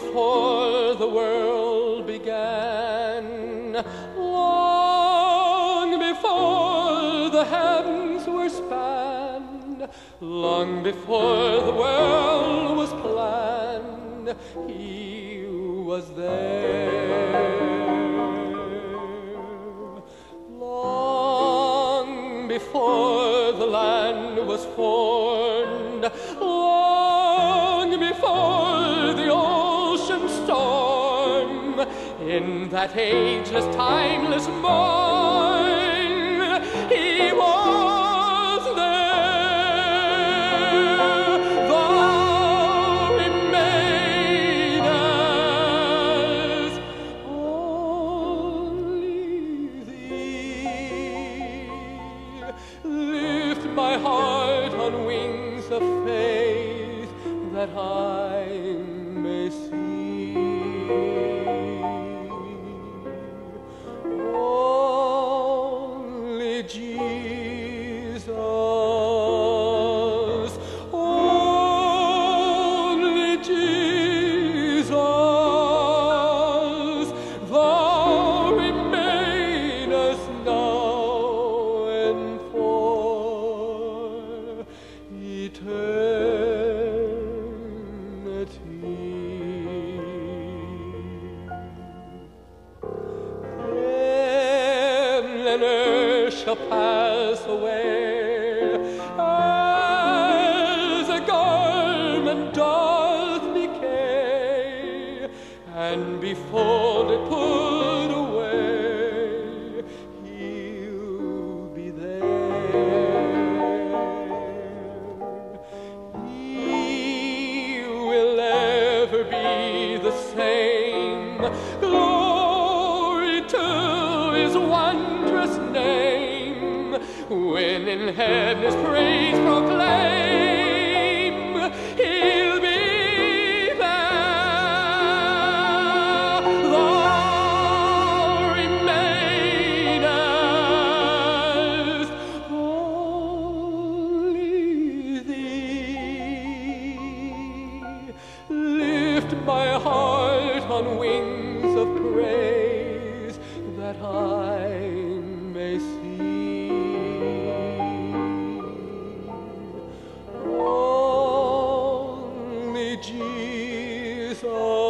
before the world began, long before the heavens were spanned, long before the world was planned, he was there. Long before the land was formed, long before in that ageless, timeless morn, he was there. Though he only thee. Lift my heart on wings of faith that I shall pass away as a garment doth decay and be folded, put away. He'll be there. He will ever be the same. Glory to his wondrous name. When in heaven his praise proclaim, he'll be there. Thou remainest only thee. Lift my heart on wings of praise Jesus,